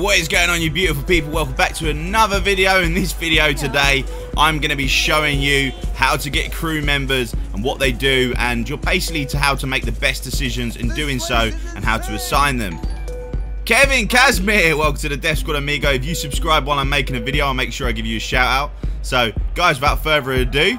What is going on you beautiful people? Welcome back to another video. In this video today, I'm going to be showing you how to get crew members and what they do and you're basically to how to make the best decisions in doing so and how to assign them. Kevin Casimir, welcome to the Death Squad Amigo. If you subscribe while I'm making a video, I'll make sure I give you a shout out. So, guys, without further ado,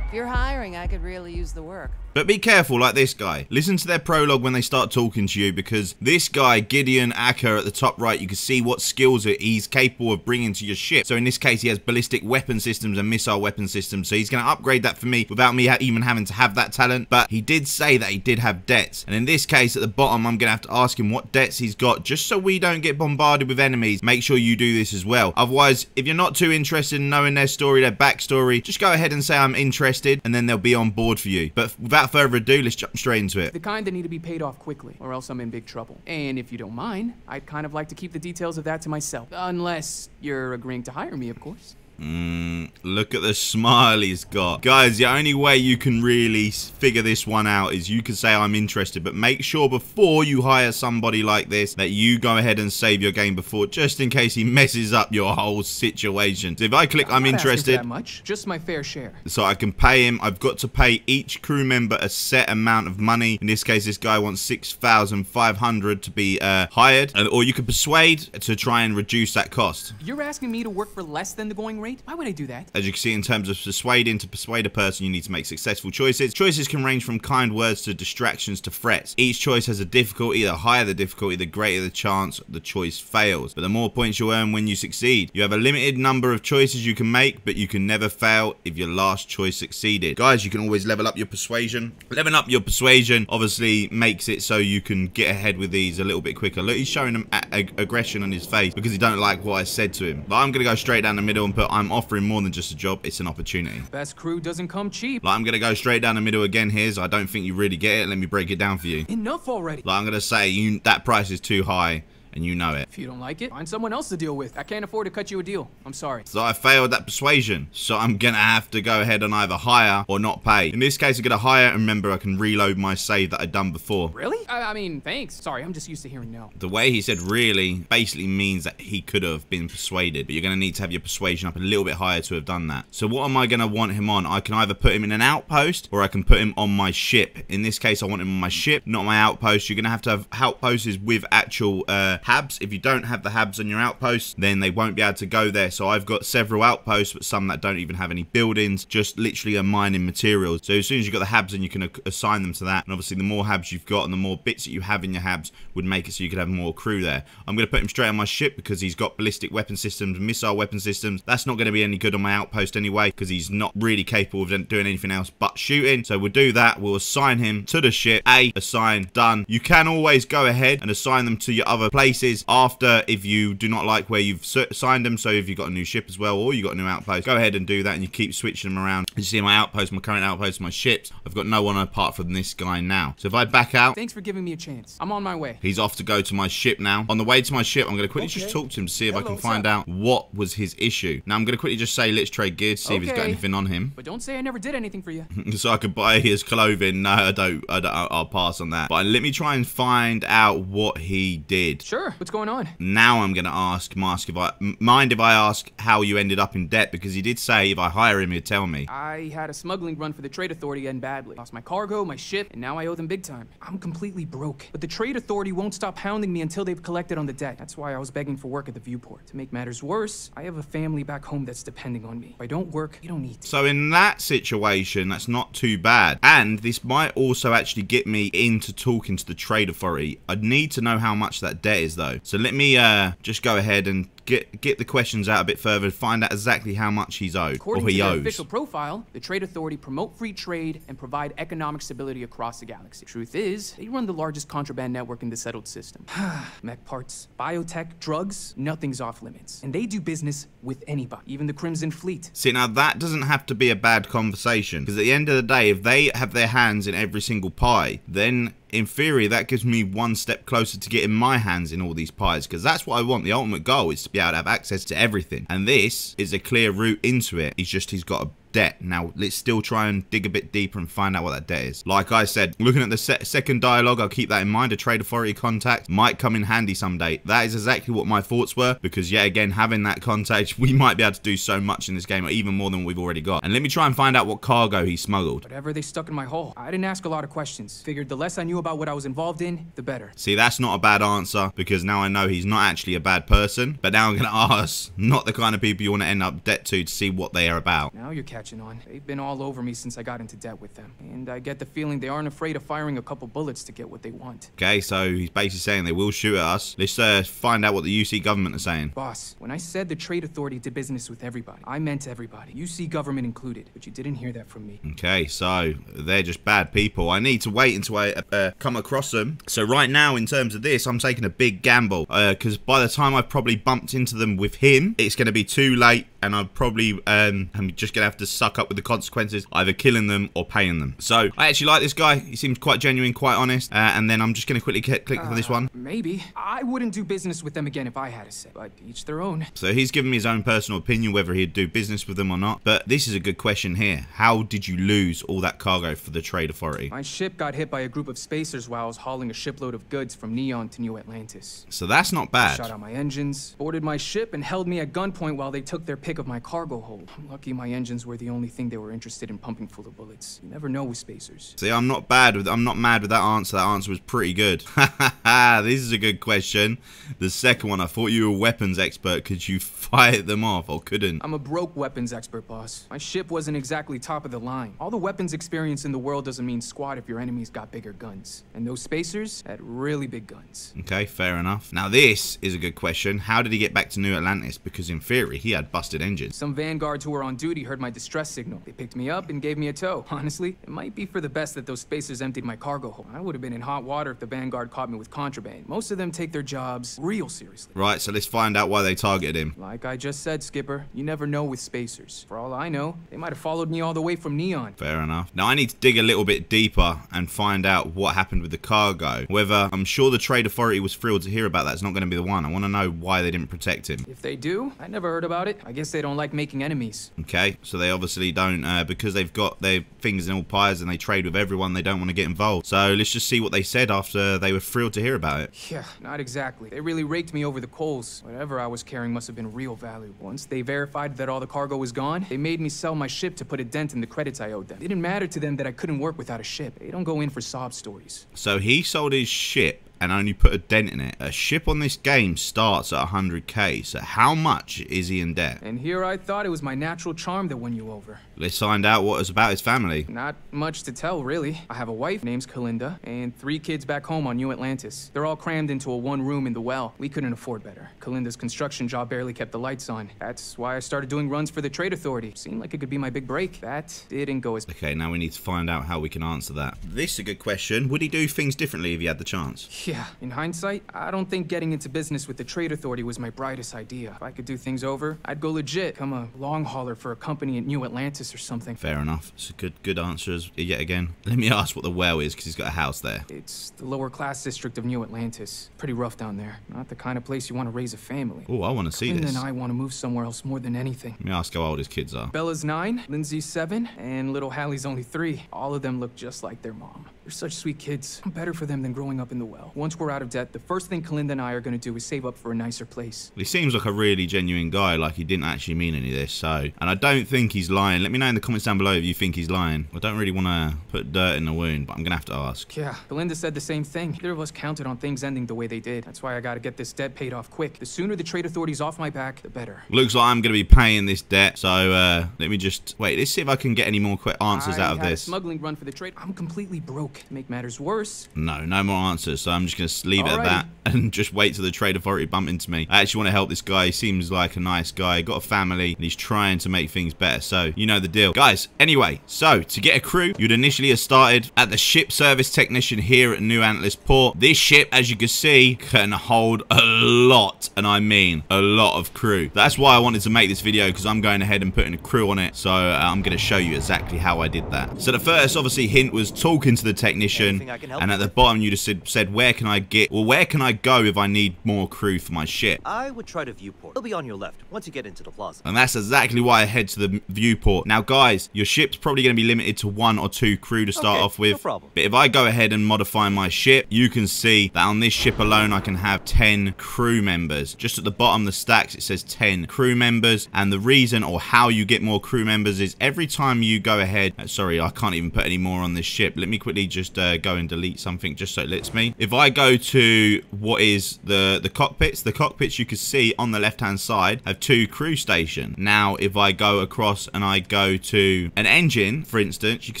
If you're hiring, I could really use the work. But be careful like this guy. Listen to their prologue when they start talking to you because this guy, Gideon Aker at the top right, you can see what skills he's capable of bringing to your ship. So in this case, he has ballistic weapon systems and missile weapon systems. So he's going to upgrade that for me without me even having to have that talent. But he did say that he did have debts. And in this case, at the bottom, I'm going to have to ask him what debts he's got just so we don't get bombarded with enemies. Make sure you do this as well. Otherwise, if you're not too interested in knowing their story, their backstory, just go ahead and say I'm interested and then they'll be on board for you. But without further ado, let's jump straight into it. The kind that need to be paid off quickly, or else I'm in big trouble. And if you don't mind, I'd kind of like to keep the details of that to myself. Unless you're agreeing to hire me, of course. Mm, look at the smile he's got. Guys, the only way you can really figure this one out is you can say I'm interested, but make sure before you hire somebody like this that you go ahead and save your game before, just in case he messes up your whole situation. So if I click I'm, for interested, much, just my fair share. so I can pay him. I've got to pay each crew member a set amount of money. In this case, this guy wants 6,500 to be uh, hired. Or you could persuade to try and reduce that cost. You're asking me to work for less than the going rate? Why would I do that? As you can see, in terms of persuading to persuade a person, you need to make successful choices. Choices can range from kind words to distractions to threats. Each choice has a difficulty. The higher the difficulty, the greater the chance the choice fails. But the more points you earn when you succeed. You have a limited number of choices you can make, but you can never fail if your last choice succeeded. Guys, you can always level up your persuasion. Leveling up your persuasion obviously makes it so you can get ahead with these a little bit quicker. Look, he's showing ag aggression on his face because he don't like what I said to him. But I'm going to go straight down the middle and put I'm offering more than just a job. It's an opportunity. Best crew doesn't come cheap. Like, I'm going to go straight down the middle again here, so I don't think you really get it. Let me break it down for you. Enough already. Like, I'm going to say you that price is too high, and you know it. If you don't like it, find someone else to deal with. I can't afford to cut you a deal. I'm sorry. So I failed that persuasion. So I'm going to have to go ahead and either hire or not pay. In this case, I'm going to hire, and remember, I can reload my save that I'd done before. Really? I, I mean, thanks. Sorry, I'm just used to hearing no. The way he said really basically means that he could have been persuaded, but you're going to need to have your persuasion up a little bit higher to have done that. So what am I going to want him on? I can either put him in an outpost or I can put him on my ship. In this case, I want him on my ship, not my outpost. You're going to have to have outposts with actual uh, habs. If you don't have the habs on your outposts, then they won't be able to go there. So I've got several outposts, but some that don't even have any buildings, just literally are mining materials. So as soon as you've got the habs, then you can uh, assign them to that. And obviously, the more habs you've got and the more bits that you have in your habs would make it so you could have more crew there. I'm going to put him straight on my ship because he's got ballistic weapon systems, missile weapon systems. That's not going to be any good on my outpost anyway because he's not really capable of doing anything else but shooting. So we'll do that. We'll assign him to the ship. A, assign, done. You can always go ahead and assign them to your other places after if you do not like where you've signed them. So if you've got a new ship as well or you've got a new outpost, go ahead and do that and you keep switching them around. You see my outpost, my current outpost, my ships. I've got no one apart from this guy now. So if I back out, Thanks for giving me a chance. I'm on my way. He's off to go to my ship now. On the way to my ship, I'm going to quickly just talk to him to see if I can find sir. out what was his issue. Now, I'm going to quickly just say, let's trade gear to see if he's got anything on him. But don't say I never did anything for you. so I could buy his clothing. No, I don't. I don't I'll pass on that. But let me try and find out what he did. Sure. What's going on? Now I'm going to ask Mask if I mind if I ask how you ended up in debt because he did say if I hire him, he'd tell me. I had a smuggling run for the Trade Authority and badly. Lost my cargo, my ship, and now I owe them big time. I'm completely broke. But the Trade Authority won't stop hounding me until they've collected on the debt. That's why I was begging for work at the viewport. To make matters worse, I have a family back home that's depending on me. If I don't work, they don't eat. So in that situation, that's not too bad. And this might also actually get me into talking to the trade authority. I'd need to know how much that debt is though. So let me uh, just go ahead and get get the questions out a bit further, to find out exactly how much he's owed According or to he their owes. official profile, the Trade Authority promote free trade and provide economic stability across the galaxy. Truth is, they run the largest contraband network in the settled system. Mech parts, biotech, drugs, nothing's off limits. And they do business with anybody, even the Crimson Fleet. See, now that doesn't have to be a bad conversation because at the end of the day, if they have their hands in every single pie, then in theory, that gives me one step closer to getting my hands in all these pies because that's what I want. The ultimate goal is to be able to have access to everything, and this is a clear route into it. He's just he's got to debt. Now, let's still try and dig a bit deeper and find out what that debt is. Like I said, looking at the se second dialogue, I'll keep that in mind. A trade authority contact might come in handy someday. That is exactly what my thoughts were because, yet again, having that contact, we might be able to do so much in this game, or even more than we've already got. And let me try and find out what cargo he smuggled. Whatever they stuck in my hole. I didn't ask a lot of questions. Figured the less I knew about what I was involved in, the better. See, that's not a bad answer because now I know he's not actually a bad person. But now I'm going to ask, not the kind of people you want to end up debt to to see what they are about. Now you're catching on. They've been all over me since I got into debt with them. And I get the feeling they aren't afraid of firing a couple bullets to get what they want. Okay, so he's basically saying they will shoot at us. Let's uh, find out what the UC government are saying. Boss, when I said the trade authority did business with everybody, I meant everybody, UC government included. But you didn't hear that from me. Okay, so they're just bad people. I need to wait until I uh, come across them. So right now, in terms of this, I'm taking a big gamble because uh, by the time I've probably bumped into them with him, it's going to be too late and I'm probably um, I'm just gonna have to suck up with the consequences, either killing them or paying them. So I actually like this guy. He seems quite genuine, quite honest. Uh, and then I'm just gonna quickly click uh, for this one. Maybe I wouldn't do business with them again if I had a say, but each their own. So he's given me his own personal opinion whether he'd do business with them or not. But this is a good question here. How did you lose all that cargo for the trade authority? My ship got hit by a group of spacers while I was hauling a shipload of goods from Neon to New Atlantis. So that's not bad. Shot out my engines, boarded my ship, and held me at gunpoint while they took their pick of my cargo hold. I'm lucky my engines were the only thing they were interested in pumping full of bullets. You never know with spacers. See, I'm not bad with I'm not mad with that answer. That answer was pretty good. this is a good question. The second one, I thought you were a weapons expert. Could you fight them off or couldn't? I'm a broke weapons expert, boss. My ship wasn't exactly top of the line. All the weapons experience in the world doesn't mean squat if your enemies got bigger guns. And those spacers had really big guns. Okay, fair enough. Now this is a good question. How did he get back to New Atlantis? Because in theory, he had busted engines. Some vanguards who were on duty heard my distress signal. They picked me up and gave me a tow. Honestly, it might be for the best that those spacers emptied my cargo hold. I would have been in hot water if the vanguard caught me with contraband. Most of them take their jobs real seriously. Right, so let's find out why they targeted him. Like I just said, Skipper, you never know with spacers. For all I know, they might have followed me all the way from Neon. Fair enough. Now I need to dig a little bit deeper and find out what happened with the cargo. Whether I'm sure the trade authority was thrilled to hear about that. It's not going to be the one. I want to know why they didn't protect him. If they do, I never heard about it. I guess they don't like making enemies. Okay, so they obviously don't, uh, because they've got their fingers in all pies and they trade with everyone, they don't want to get involved. So let's just see what they said after they were thrilled to hear about it. Yeah, not exactly. They really raked me over the coals. Whatever I was carrying must have been real value. Once they verified that all the cargo was gone, they made me sell my ship to put a dent in the credits I owed them. It didn't matter to them that I couldn't work without a ship. They don't go in for sob stories. So he sold his ship and only put a dent in it. A ship on this game starts at 100k, so how much is he in debt? And here I thought it was my natural charm that won you over. Let's find out what it's about his family. Not much to tell, really. I have a wife named Kalinda, and three kids back home on New Atlantis. They're all crammed into a one room in the well. We couldn't afford better. Kalinda's construction job barely kept the lights on. That's why I started doing runs for the Trade Authority. Seemed like it could be my big break. That didn't go as... Okay, now we need to find out how we can answer that. This is a good question. Would he do things differently if he had the chance? Yeah, in hindsight, I don't think getting into business with the Trade Authority was my brightest idea. If I could do things over, I'd go legit, become a long hauler for a company in New Atlantis or something. Fair enough. It's a good good answers yet again. Let me ask what the well is, because he's got a house there. It's the lower class district of New Atlantis. Pretty rough down there. Not the kind of place you want to raise a family. Oh, I want to see this. and I want to move somewhere else more than anything. Let me ask how old his kids are. Bella's nine, Lindsay's seven, and little Hallie's only three. All of them look just like their mom. They're such sweet kids. I'm better for them than growing up in the well. Once we're out of debt, the first thing Kalinda and I are going to do is save up for a nicer place. He seems like a really genuine guy, like he didn't actually mean any of this, so... And I don't think he's lying. Let me know in the comments down below if you think he's lying. I don't really want to put dirt in the wound, but I'm going to have to ask. Yeah, Kalinda said the same thing. Neither of us counted on things ending the way they did. That's why I got to get this debt paid off quick. The sooner the trade authority's off my back, the better. Looks like I'm going to be paying this debt, so uh, let me just... Wait, let's see if I can get any more quick answers I out of this. Smuggling run for the trade. I'm completely broke. To make matters worse, no, no more answers. So I'm just going to leave it at that and just wait till the trade authority bump into me. I actually want to help this guy. He seems like a nice guy. Got a family and he's trying to make things better. So you know the deal. Guys, anyway, so to get a crew, you'd initially have started at the ship service technician here at New Atlantis Port. This ship, as you can see, can hold a lot, and I mean a lot of crew. That's why I wanted to make this video, because I'm going ahead and putting a crew on it, so uh, I'm going to show you exactly how I did that. So the first, obviously, hint was talking to the technician, and at the bottom you just said, said, where can I get, well, where can I go if I need more crew for my ship? I would try to viewport. It'll be on your left once you get into the plaza. And that's exactly why I head to the viewport. Now, guys, your ship's probably going to be limited to one or two crew to start Okay, off with. no problem. But if I go ahead and modify my ship, you can see that on this ship alone, I can have 10 crew members. Just at the bottom, the stacks, it says 10 crew members. And the reason or how you get more crew members is every time you go ahead, uh, sorry, I can't even put any more on this ship. Let me quickly just uh, go and delete something just so it lets me. If I go to what is the, the cockpits, the cockpits you can see on the left-hand side have two crew station. Now, if I go across and I go to an engine, for instance, you can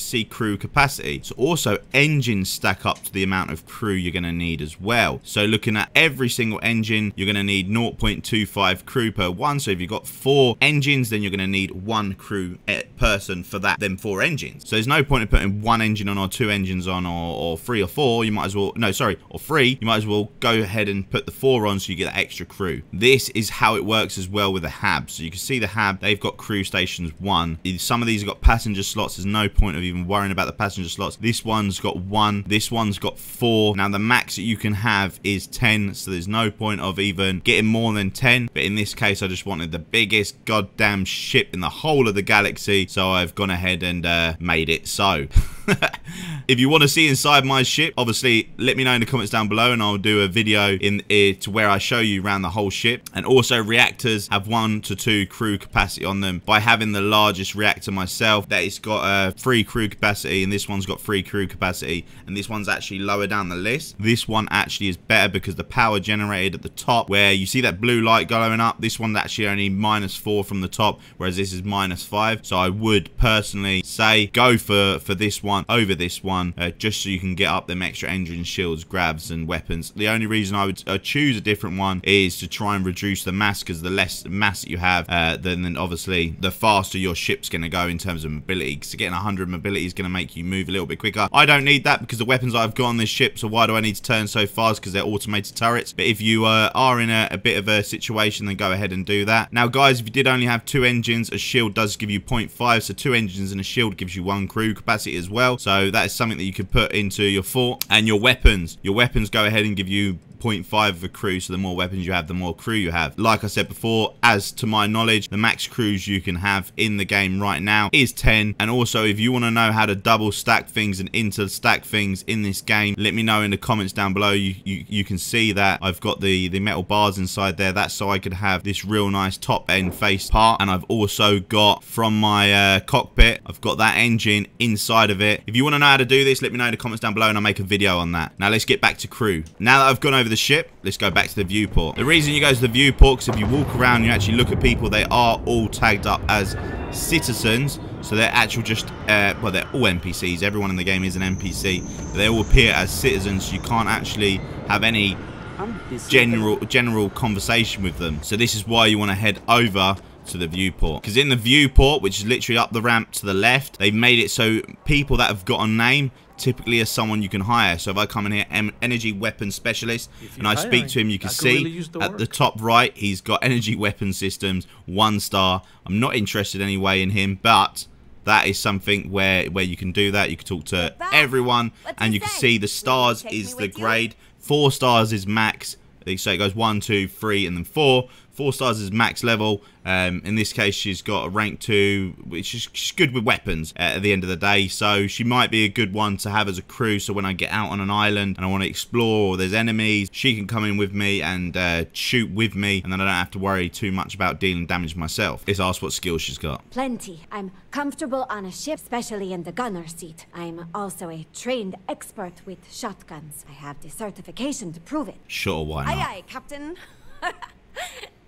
see crew capacity. So also engines stack up to the amount of crew you're going to need as well. So looking at every single engine, you're going to need 0.25 crew per one. So if you've got four engines, then you're going to need one crew eh, person for that, then four engines. So there's no point in putting one engine on or two engines on or, or three or four. You might as well, no, sorry, or three. You might as well go ahead and put the four on so you get that extra crew. This is how it works as well with the HAB. So you can see the HAB, they've got crew stations one. Some of these have got passenger slots. There's no point of even worrying about the passenger slots. This one's got one. This one's got four. Now the max that you can have is 10. So there's no point of even getting more than 10. But in this case, I just wanted the biggest goddamn ship in the whole of the galaxy. So I've gone ahead and uh, made it so. if you want to see inside my ship, obviously let me know in the comments down below and I'll do a video in it where I show you around the whole ship. And also reactors have one to two crew capacity on them. By having the largest reactor myself, that it's got a uh, free crew capacity and this one's got free crew capacity and this one's actually lower down the list. This one actually is better because the power generated at the top where you see that blue light going up, this one's actually only minus four from the top whereas this is minus five. So I would personally say go for, for this one over this one uh, just so you can get up them extra engine shields, grabs and weapons. The only reason I would uh, choose a different one is to try and reduce the mass because the less mass that you have uh, then, then obviously the faster your ship's going to go in terms of mobility. So getting 100 mobility is going to make you move a little bit quicker. I don't need that because the weapons I've got on this ship so why do I need to turn so fast because they're automated turrets. But if you uh, are in a, a bit of a situation then go ahead and do that. Now guys if you did only have two engines a shield does give you 0.5 so two engines and a shield gives you one crew capacity as well. So that is something that you could put into your fort and your weapons. Your weapons go ahead and give you 0.5 of a crew so the more weapons you have the more crew you have. Like I said before as to my knowledge the max crews you can have in the game right now is 10 and also if you want to know how to double stack things and inter stack things in this game let me know in the comments down below. You, you you can see that I've got the the metal bars inside there. That's so I could have this real nice top end face part. And I've also got from my uh, cockpit I've got that engine inside of it. If you want to know how to do this let me know in the comments down below and I'll make a video on that. Now let's get back to crew. Now that I've gone over the ship, let's go back to the viewport. The reason you go to the viewport is if you walk around, you actually look at people, they are all tagged up as citizens. So they're actual just, uh, well, they're all NPCs. Everyone in the game is an NPC. But they all appear as citizens. You can't actually have any general general conversation with them. So this is why you want to head over to the viewport because in the viewport which is literally up the ramp to the left they've made it so people that have got a name typically as someone you can hire. So if I come in here, em energy weapon specialist, and I speak to him, you can see really the at work. the top right, he's got energy weapon systems, one star. I'm not interested anyway in him, but that is something where where you can do that. You can talk to everyone, What and you you can see the stars is the with you? grade. Four stars is max. So it goes one, two, three, and then four. Four stars is max level. Um, in this case, she's got a rank two, which is she's good with weapons uh, at the end of the day. So she might be a good one to have as a crew. So when I get out on an island and I want to explore, or there's enemies, she can come in with me and uh, shoot with me, and then I don't have to worry too much about dealing damage myself. Let's ask what skills she's got. Plenty. I'm comfortable on a ship, especially in the gunner seat. I'm also a trained expert with shotguns. I have the certification to prove it. Sure, why not? Aye, aye, Captain.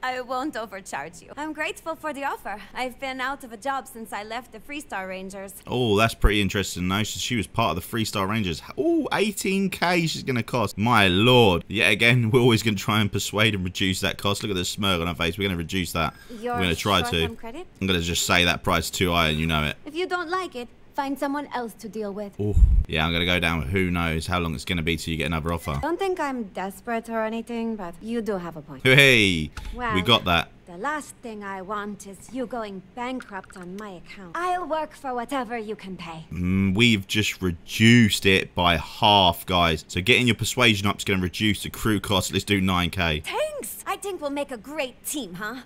I won't overcharge you. I'm grateful for the offer. I've been out of a job since I left the Freestar Rangers. Oh, that's pretty interesting. No, so she was part of the Freestar Rangers. Oh, 18k she's going to cost. My lord. Yet again, we're always going to try and persuade and reduce that cost. Look at the smirk on her face. We're going to reduce that. You're we're going to try to. credit? I'm going to just say that price too high and you know it. If you don't like it, find someone else to deal with. Oh, yeah, I'm going to go down. Who knows how long it's going to be till you get another offer. Don't think I'm desperate or anything, but you do have a point. Hey, we got that. The last thing I want is you going bankrupt on my account. I'll work for whatever you can pay. Mm, we've just reduced it by half, guys. So getting your persuasion up is going to reduce the crew cost. Let's do 9k. Thanks! I think we'll make a great team, huh?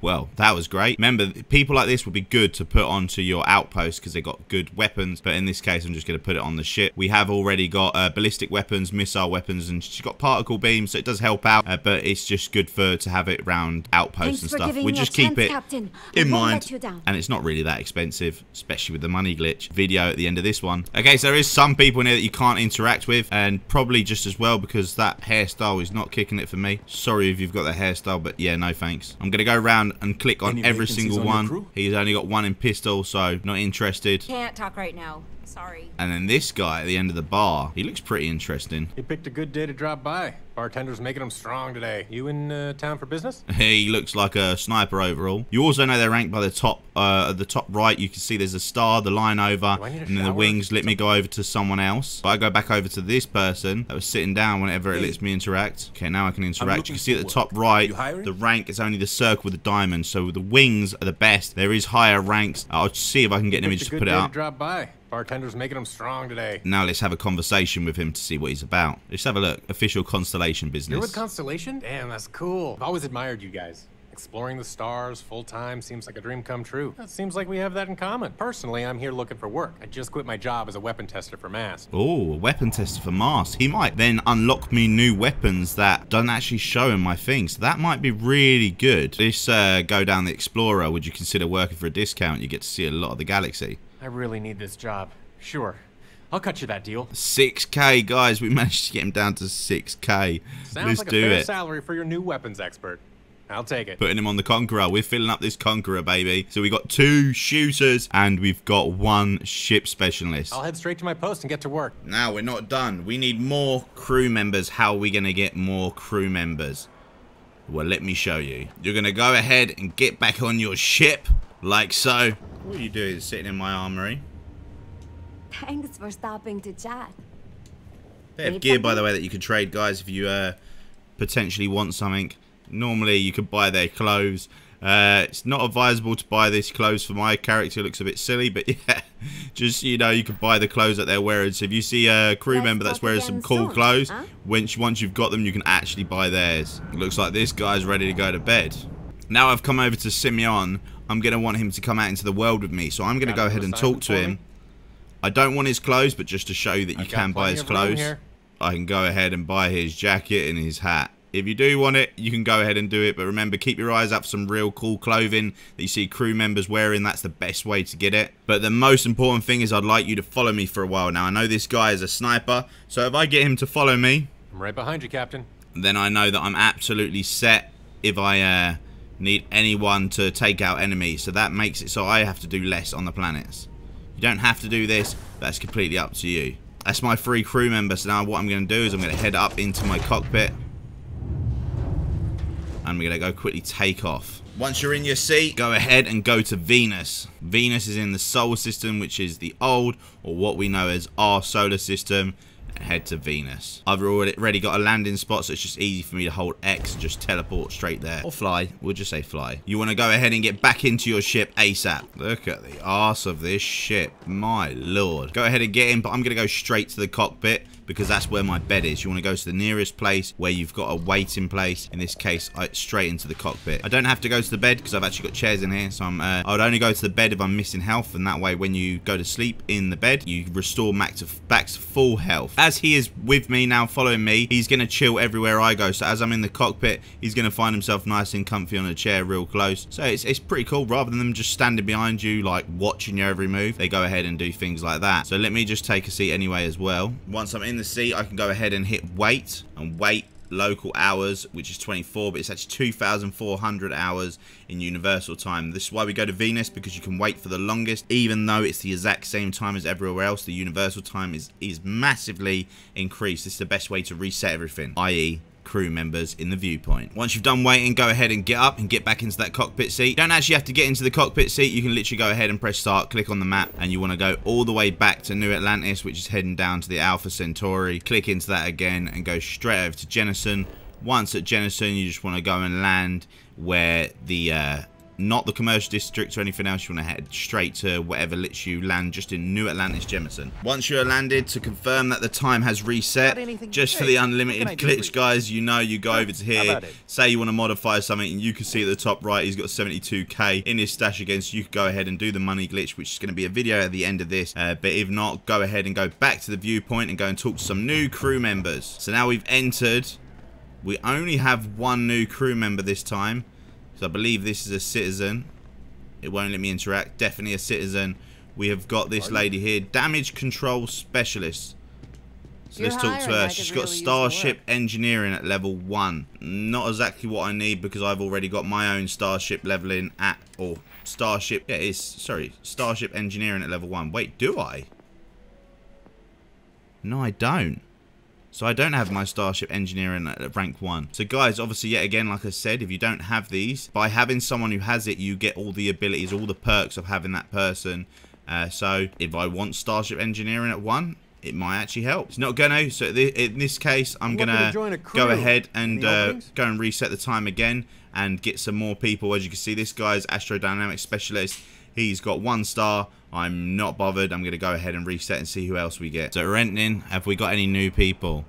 Well, that was great. Remember, people like this would be good to put onto your outpost because they got good weapons. But in this case, I'm just going to put it on the ship. We have already got uh, ballistic weapons, missile weapons, and she's got particle beams, so it does help out. Uh, but it's just good for to have it around outposts Thanks and stuff. We just keep chance, it Captain. In mind. let you down. And it's not really that expensive, especially with the money glitch video at the end of this one. Okay, so there is some people in here that you can't interact with, and probably just as well because that hairstyle is not kicking it for me. Sorry if you've got the hairstyle, but yeah, no thanks. I'm going to go around and click on Any every single on one. crew? He's only got one in pistol, so not interested. Can't talk right now. Sorry. And then this guy at the end of the bar, he looks pretty interesting. He picked a good day to drop by. Bartender's making him strong today. You in uh, town for business? He looks like a sniper overall. You also know they're ranked by the top, uh, at the top right. You can see there's a star, the line over, Do I need a and then the wings. Let me go over to someone else. But I go back over to this person that was sitting down whenever it Hey. lets me interact. Okay, now I can interact. You can see at the work. top right, the rank is only the circle with the diamond. So the wings are the best. There is higher ranks. I'll see if I can get an image Picked to a put good it day to up. drop by. Bartender's making him strong today. Now let's have a conversation with him to see what he's about. Let's have a look. Official constellation business. You're with Constellation? Damn, that's cool. I've always admired you guys. Exploring the stars full time seems like a dream come true. It seems like we have that in common. Personally, I'm here looking for work. I just quit my job as a weapon tester for Mass. Oh, a weapon tester for Mars. He might then unlock me new weapons that don't actually show in my thing. So that might be really good. This uh, go down the Explorer, would you consider working for a discount? You get to see a lot of the galaxy. I really need this job. Sure. I'll cut you that deal. 6k, guys. We managed to get him down to 6k. Sounds Let's like do it. salary for your new weapons expert. I'll take it. Putting him on the Conqueror. We're filling up this Conqueror, baby. So we got two shooters and we've got one ship specialist. I'll head straight to my post and get to work. Now we're not done. We need more crew members. How are we going to get more crew members? Well, let me show you. You're going to go ahead and get back on your ship, like so. What are you doing sitting in my armory? Thanks for stopping to chat. Bit of Need gear, by the way, that you could trade, guys, if you uh, potentially want something. Normally, you could buy their clothes. Uh, it's not advisable to buy this clothes for my character. It looks a bit silly, but yeah, just you know, you could buy the clothes that they're wearing. So if you see a crew member that's wearing some cool soon, clothes, huh? once once you've got them, you can actually buy theirs. It looks like this guy's ready to go to bed. Now I've come over to Simeon. I'm gonna want him to come out into the world with me. So I'm gonna go ahead and talk to him. I don't want his clothes, but just to show you that you I've can buy his clothes. I can go ahead and buy his jacket and his hat. If you do want it, you can go ahead and do it. But remember, keep your eyes up for some real cool clothing that you see crew members wearing. That's the best way to get it. But the most important thing is I'd like you to follow me for a while. Now, I know this guy is a sniper. So if I get him to follow me, I'm right behind you, Captain. then I know that I'm absolutely set if I uh, need anyone to take out enemies. So that makes it so I have to do less on the planets. You don't have to do this. That's completely up to you. That's my three crew members. So now what I'm going to do is I'm going to head up into my cockpit. And we're going to go quickly take off. Once you're in your seat, go ahead and go to Venus. Venus is in the solar system, which is the old, or what we know as our solar system and head to Venus. I've already got a landing spot, so it's just easy for me to hold X and just teleport straight there. Or fly. We'll just say fly. You want to go ahead and get back into your ship ASAP. Look at the arse of this ship. My lord. Go ahead and get in, but I'm going to go straight to the cockpit because that's where my bed is. You want to go to the nearest place where you've got a waiting place. In this case, I, straight into the cockpit. I don't have to go to the bed because I've actually got chairs in here. So I'm, uh, I would only go to the bed if I'm missing health. And that way, when you go to sleep in the bed, you restore back to, back to full health. As he is with me now, following me, he's going to chill everywhere I go. So as I'm in the cockpit, he's going to find himself nice and comfy on a chair real close. So it's, it's pretty cool. Rather than them just standing behind you, like watching your every move, they go ahead and do things like that. So let me just take a seat anyway as well. Once I'm in the seat, I can go ahead and hit wait and wait local hours which is 24 but it's actually 2400 hours in universal time. This is why we go to venus because you can wait for the longest even though it's the exact same time as everywhere else the universal time is is massively increased. This is the best way to reset everything i.e crew members in the viewpoint. Once you've done waiting, go ahead and get up and get back into that cockpit seat. You don't actually have to get into the cockpit seat. You can literally go ahead and press start, click on the map, and you want to go all the way back to New Atlantis, which is heading down to the Alpha Centauri. Click into that again and go straight over to Jemison. Once at Jemison, you just want to go and land where the uh, not the commercial district or anything else. You want to head straight to whatever lets you land just in New Atlantis, Jemison. Once you're landed, to confirm that the time has reset, just for the unlimited glitch, guys, you know you go over to here, say you want to modify something, and you can see at the top right, he's got 72k in his stash again, so you can go ahead and do the money glitch, which is going to be a video at the end of this. Uh, but if not, go ahead and go back to the viewpoint and go and talk to some new crew members. So now we've entered. We only have one new crew member this time. So I believe this is a citizen. It won't let me interact. Definitely a citizen. We have got this lady here. Damage control specialist. So You're let's talk to her. I She's could got really starship engineering at level 1. Not exactly what I need because I've already got my own starship leveling at... Or starship... Yeah, it's... Sorry. Starship engineering at level 1. Wait, do I? No, I don't. So I don't have my Starship Engineering at rank 1. So guys, obviously, yet again, like I said, if you don't have these, by having someone who has it, you get all the abilities, all the perks of having that person. Uh, so if I want Starship Engineering at 1, it might actually help. It's not going to, so thi- in this case, I'm going looking to to join go ahead and uh, go and reset the time again and get some more people. As you can see, this guy's Astrodynamics Specialist. He's got one star. I'm not bothered. I'm going to go ahead and reset and see who else we get. So renting, have we got any new people?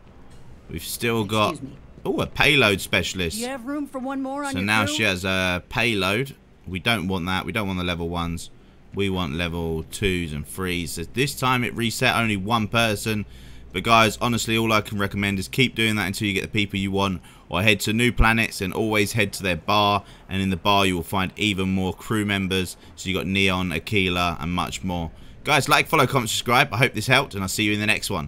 We've still got... Oh, a payload specialist. You have room for one more on So now crew? she has a payload. We don't want that. We don't want the level ones. We want level twos and threes. So this time it reset only one person. But guys, honestly, all I can recommend is keep doing that until you get the people you want. Or head to new planets and always head to their bar. And in the bar you will find even more crew members. So you got Neon, Akila, and much more. Guys, like, follow, comment, subscribe. I hope this helped, and I'll see you in the next one.